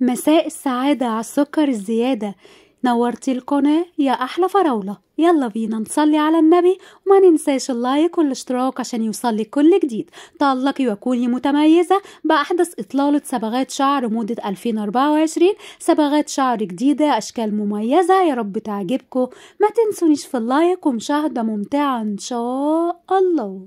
مساء السعادة على السكر الزيادة. نورتي القناة يا أحلى فراولة يلا بينا نصلي على النبي وما ننساش اللايك والاشتراك عشان يوصلك كل جديد. تألقي وكوني متميزة بأحدث إطلالة صبغات شعر مودة 2024 صبغات شعر جديدة أشكال مميزة يا رب تعجبكم. ما تنسونيش في اللايك ومشاهدة ممتعة إن شاء الله.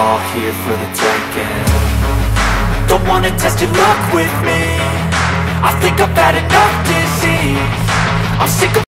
All here for the taking. Don't wanna test your luck with me. I think I've had enough